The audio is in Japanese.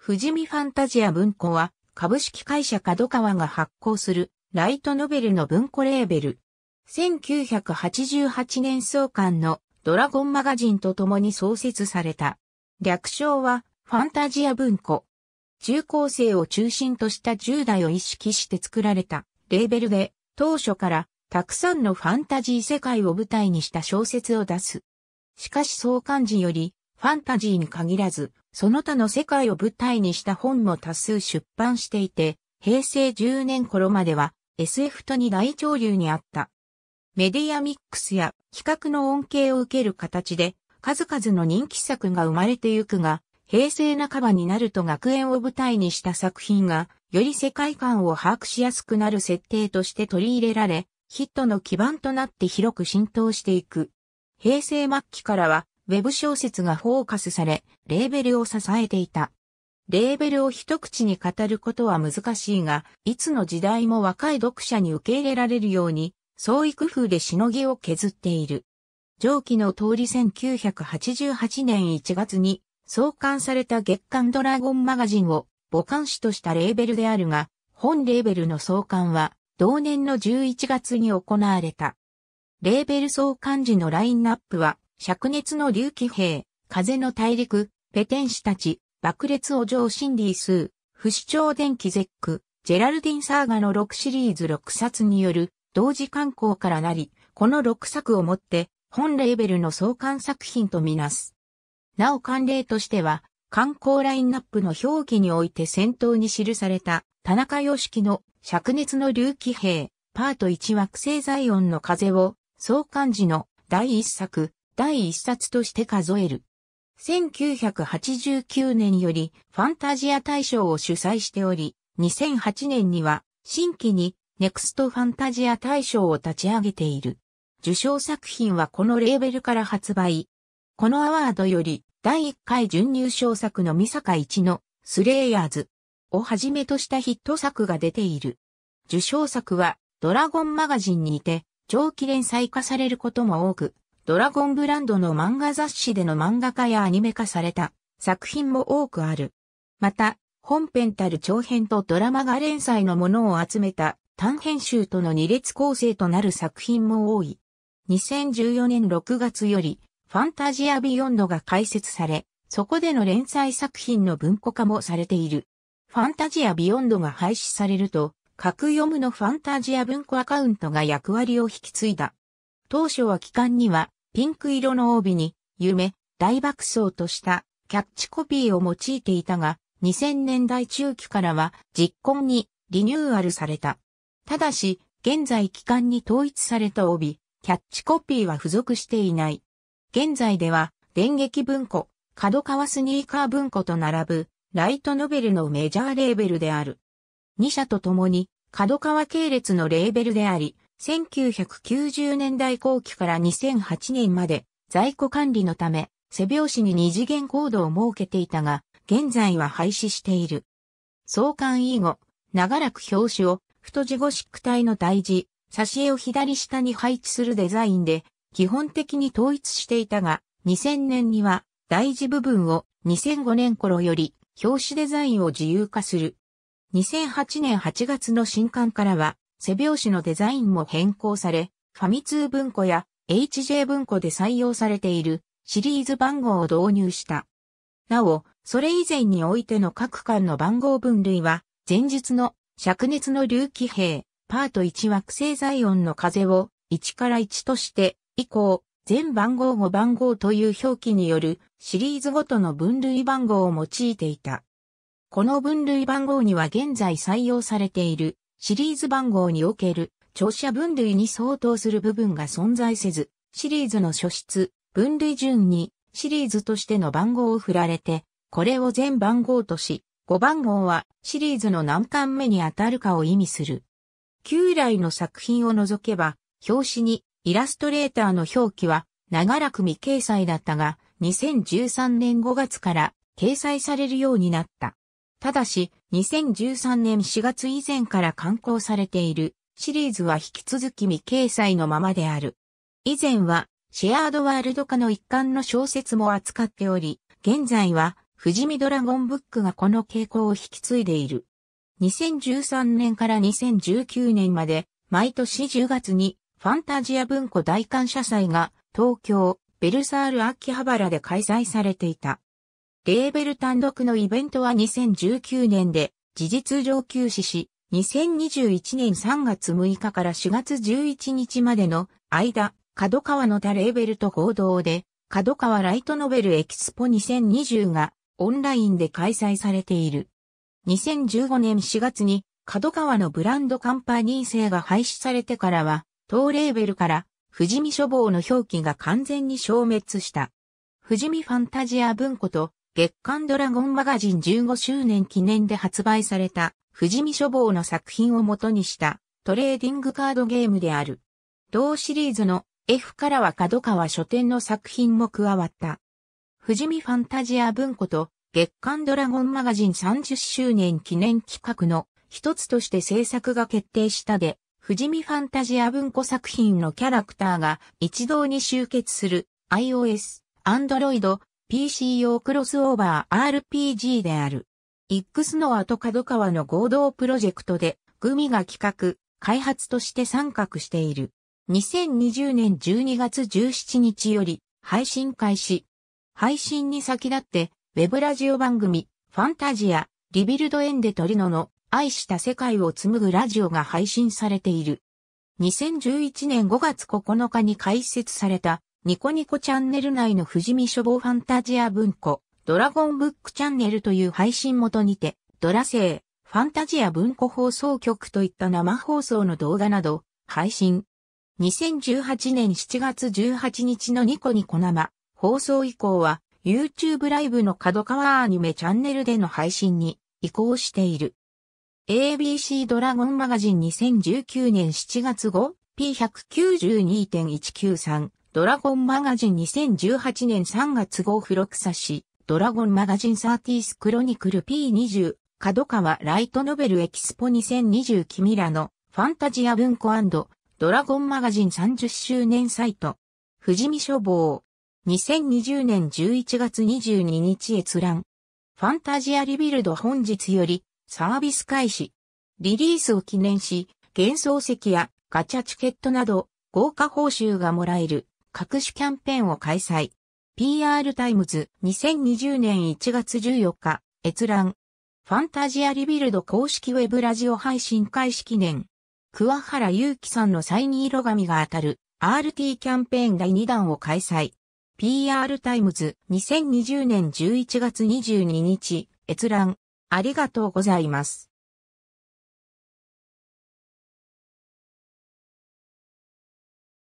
富士見ファンタジア文庫は株式会社角川が発行するライトノベルの文庫レーベル。1988年創刊のドラゴンマガジンと共に創設された。略称はファンタジア文庫。中高生を中心とした10代を意識して作られたレーベルで当初からたくさんのファンタジー世界を舞台にした小説を出す。しかし創刊時よりファンタジーに限らず、その他の世界を舞台にした本も多数出版していて、平成10年頃までは SF とに大潮流にあった。メディアミックスや企画の恩恵を受ける形で、数々の人気作が生まれてゆくが、平成半ばになると学園を舞台にした作品が、より世界観を把握しやすくなる設定として取り入れられ、ヒットの基盤となって広く浸透していく。平成末期からは、ウェブ小説がフォーカスされ、レーベルを支えていた。レーベルを一口に語ることは難しいが、いつの時代も若い読者に受け入れられるように、創意工夫でしのぎを削っている。上記の通り1988年1月に創刊された月刊ドラゴンマガジンを母刊誌としたレーベルであるが、本レーベルの創刊は同年の11月に行われた。レーベル創刊時のラインナップは、灼熱の竜騎兵、風の大陸、ペテン師たち、爆裂お嬢シンディスー、不死鳥電気ゼック、ジェラルディンサーガの6シリーズ6冊による同時刊行からなり、この6作をもって本レーベルの創刊作品とみなす。なお慣例としては、刊行ラインナップの表記において先頭に記された田中良樹の灼熱の竜騎兵、パート1惑星ザイオンの風を創刊時の第一作、第一冊として数える。1989年よりファンタジア大賞を主催しており、2008年には新規にネクストファンタジア大賞を立ち上げている。受賞作品はこのレーベルから発売。このアワードより第1回準入賞作のミサカ1のスレイヤーズをはじめとしたヒット作が出ている。受賞作はドラゴンマガジンにいて長期連載化されることも多く、ドラゴンブランドの漫画雑誌での漫画化やアニメ化された作品も多くある。また、本編たる長編とドラマが連載のものを集めた短編集との二列構成となる作品も多い。2014年6月よりファンタジアビヨンドが開設され、そこでの連載作品の文庫化もされている。ファンタジアビヨンドが廃止されると、各読むのファンタジア文庫アカウントが役割を引き継いだ。当初は期間にはピンク色の帯に、夢、大爆走としたキャッチコピーを用いていたが、2000年代中期からは実行にリニューアルされた。ただし、現在期間に統一された帯、キャッチコピーは付属していない。現在では、電撃文庫、角川スニーカー文庫と並ぶ、ライトノベルのメジャーレーベルである。2社とともに、角川系列のレーベルであり、1990年代後期から2008年まで在庫管理のため背表紙に二次元コードを設けていたが、現在は廃止している。創刊以後、長らく表紙を太字ゴシック体の大字、挿絵を左下に配置するデザインで基本的に統一していたが、2000年には大字部分を2005年頃より表紙デザインを自由化する。2008年8月の新刊からは背表紙のデザインも変更され、ファミ通文庫や HJ 文庫で採用されているシリーズ番号を導入した。なお、それ以前においての各巻の番号分類は、前述の灼熱の竜気兵、パート1惑星ザイオンの風を1から1として、以降、全番号5番号という表記によるシリーズごとの分類番号を用いていた。この分類番号には現在採用されているシリーズ番号における著者分類に相当する部分が存在せず、シリーズの書出、分類順にシリーズとしての番号を振られて、これを全番号とし、5番号はシリーズの何巻目に当たるかを意味する。旧来の作品を除けば、表紙にイラストレーターの表記は長らく未掲載だったが、2013年5月から掲載されるようになった。ただし、2013年4月以前から刊行されているシリーズは引き続き未掲載のままである。以前はシェアードワールド化の一環の小説も扱っており、現在は富士見ドラゴンブックがこの傾向を引き継いでいる。2013年から2019年まで、毎年10月にファンタジア文庫大感謝祭が東京、ベルサール秋葉原で開催されていた。レーベル単独のイベントは2019年で事実上休止し、2021年3月6日から4月11日までの間、角川の他レーベルと合同で、角川ライトノベルエキスポ2020がオンラインで開催されている。2015年4月に角川のブランドカンパニー制が廃止されてからは、当レーベルから富士見書房の表記が完全に消滅した。富士見ファンタジア文庫と月刊ドラゴンマガジン15周年記念で発売された富士見書房の作品を元にしたトレーディングカードゲームである。同シリーズの F からは角川書店の作品も加わった。富士見ファンタジア文庫と月刊ドラゴンマガジン30周年記念企画の一つとして制作が決定したで、富士見ファンタジア文庫作品のキャラクターが一堂に集結する iOS、Android、PC 用クロスオーバー RPG である。X の後角川の合同プロジェクトで、グミが企画、開発として参画している。2020年12月17日より配信開始。配信に先立って、ウェブラジオ番組、ファンタジア、リビルドエンデトリノの愛した世界を紡ぐラジオが配信されている。2011年5月9日に開設されたニコニコチャンネル内の富士見書房ファンタジア文庫ドラゴンブックチャンネルという配信元にてドラ製ファンタジア文庫放送局といった生放送の動画など配信。2018年7月18日のニコニコ生放送以降は YouTube ライブの角川アニメチャンネルでの配信に移行している。ABC ドラゴンマガジン2019年7月号 P192.193 ドラゴンマガジン2018年3月号付録冊子ドラゴンマガジンサーティースクロニクル P20 角川ライトノベルエキスポ2020キラのファンタジア文庫ドラゴンマガジン30周年サイト富士見書房2020年11月22日閲覧。ファンタジアリビルド本日よりサービス開始。リリースを記念し、幻想石やガチャチケットなど豪華報酬がもらえる各種キャンペーンを開催。PR タイムズ2020年1月14日閲覧。ファンタジアリビルド公式ウェブラジオ配信開始記念。桑原祐希さんのサイン色紙が当たる RT キャンペーン第2弾を開催。PR タイムズ2020年11月22日閲覧ありがとうございます。